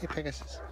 Hey, Pegasus.